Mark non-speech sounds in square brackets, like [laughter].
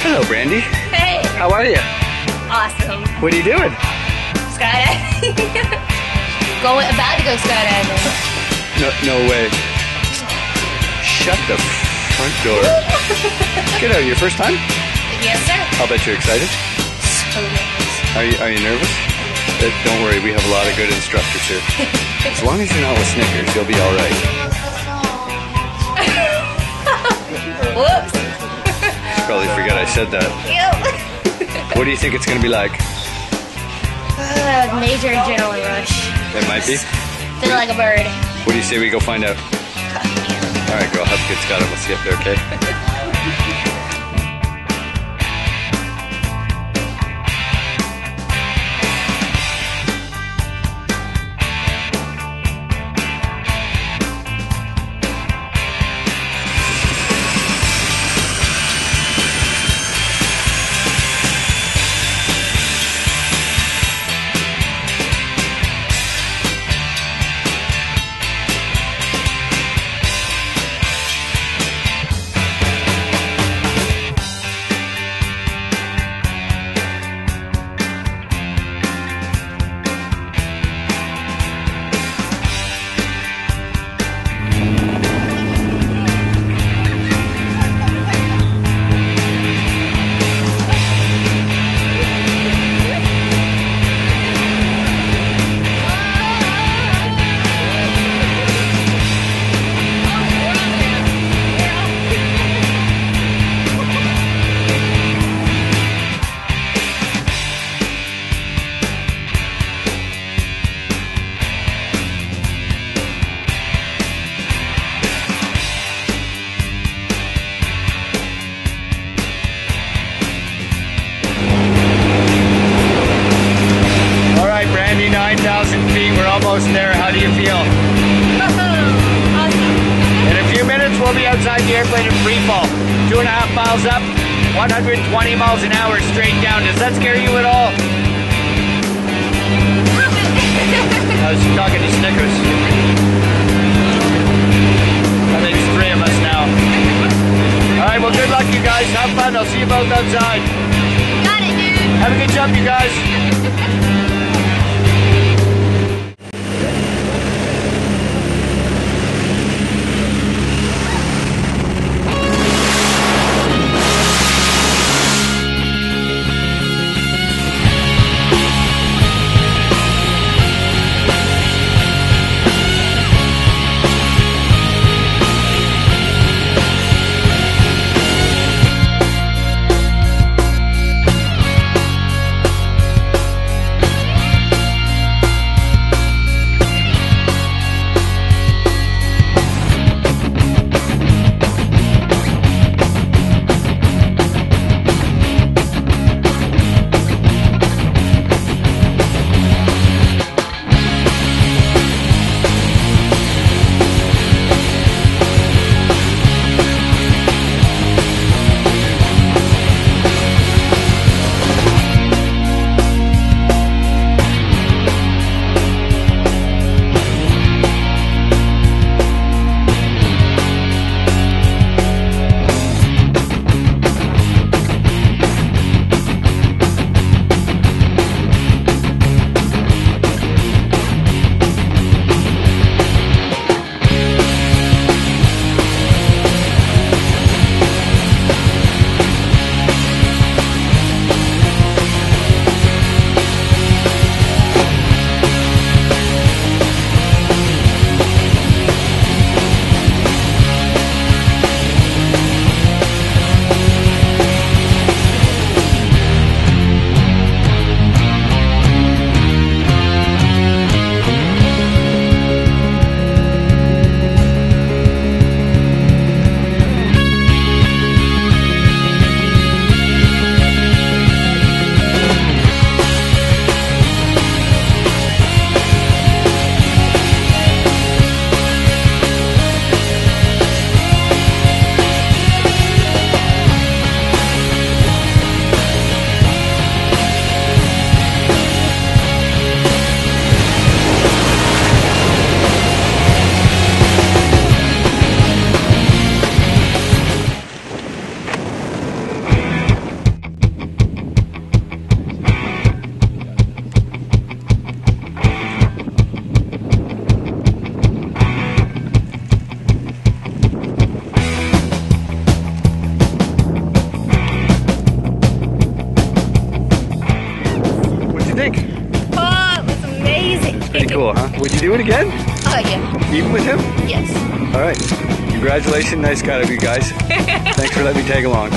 Brandie. Hey, How are you? awesome. What are you doing? Skydiving. [laughs] Going, about to go skydiving. No, no way. Shut the front door. [laughs] Get out. Your first time? Yes, sir. I'll bet you're excited. So nervous. Are you, are you nervous? Uh, don't worry, we have a lot of good instructors here. [laughs] As long as you're not with Snickers, you'll be all right. Said that. Yep. What do you think it's gonna be like? Uh, major adrenaline rush. It might be. Feel like a bird. What do you say we go find out? All right, girl. Have a good Scott, we'll see you up there. Okay. [laughs] airplane in free fall. Two and a half miles up, 120 miles an hour straight down. Does that scare you at all? [laughs] I was talking to Snickers. I think it's three of us now. All right, well, good luck, you guys. Have fun. I'll see you both outside. Got it, dude. Have a good jump, you guys. [laughs] Pretty cool, huh? Would you do it again? Oh yeah. Even with him? Yes. All right. Congratulations. Nice guy of you guys. [laughs] Thanks for letting me tag along.